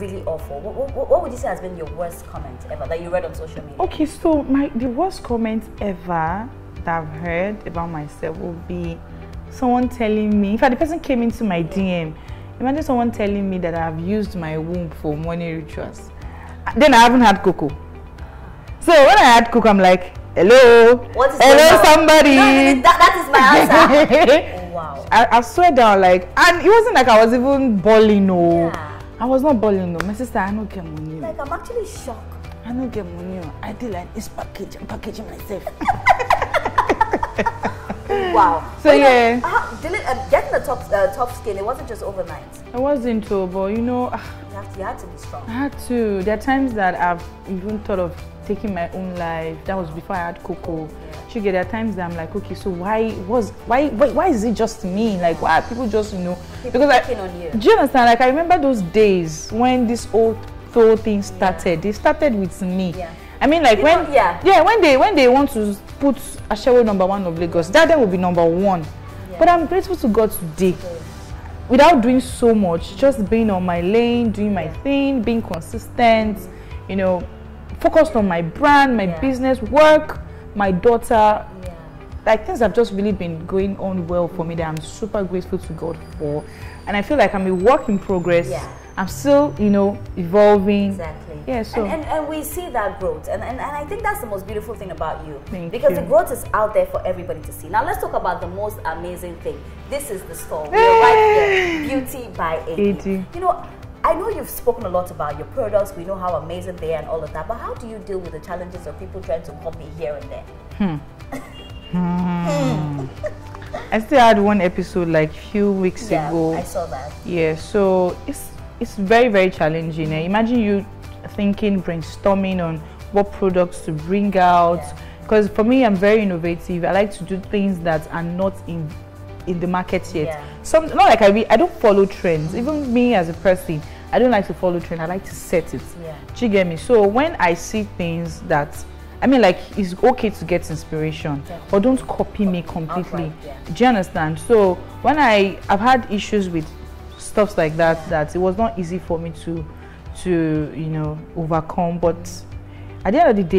really awful? What, what, what would you say has been your worst comment ever that you read on social media? Okay, so my the worst comment ever that I've heard about myself would be someone telling me. In fact, the person came into my DM. Imagine someone telling me that I've used my womb for money rituals. Then I haven't had Coco. So when I had Coco, I'm like, hello, What is hello, somebody. No, that, that is my answer. Oh, wow. I, I swear down, like, and it wasn't like I was even bawling, no. Yeah. I was not bawling, no. My sister, I don't get money. Like I'm actually shocked. I don't get money. I did like this package. I'm packaging myself. Wow. So, you know, yeah. how- deli- uh, getting the top uh, top skin, it wasn't just overnight. I wasn't to, but you know, ah, You have to, you had to be strong. I had to. There are times that I've even thought of taking my own life. That was before I had Coco. She get there are times that I'm like, okay, so why was why why, why is it just me? Like why people just you know People because I on you. do you understand? Like I remember those days when this whole throw thing started. It started with me. Yeah. I mean, like You when know, yeah. yeah, when they when they want to put Ashewo number one of Lagos, that then will be number one. But I'm grateful to God today without doing so much, just being on my lane, doing my thing, being consistent, you know, focused on my brand, my Yeah. business, work, my daughter. Like things have just really been going on well for me that I'm super grateful to God for. And I feel like I'm a work in progress. I'm still, you know, evolving. Exactly. Yeah, so and, and, and we see that growth, and, and, and I think that's the most beautiful thing about you. Thank because you. the growth is out there for everybody to see. Now let's talk about the most amazing thing. This is the store. We're right here, Beauty by AD. AD. You know, I know you've spoken a lot about your products. We know how amazing they are and all of that. But how do you deal with the challenges of people trying to copy here and there? Hmm. hmm. I still had one episode like few weeks Yeah, ago. I saw that. Yeah, so it's it's very very challenging. Eh? Imagine you thinking, brainstorming on what products to bring out. Yeah. Because for me, I'm very innovative. I like to do things that are not in in the market yet. Yeah. Some not like I re- I don't follow trends. Even me as a person, I don't like to follow trend. I like to set it. Yeah. Do you get me? So when I see things that I mean, like it's okay to get inspiration, but don't copy me completely. Outright, yeah. Do you understand? So when I I've had issues with stuffs like that, that it was not easy for me to to you know overcome. But at the end of the day.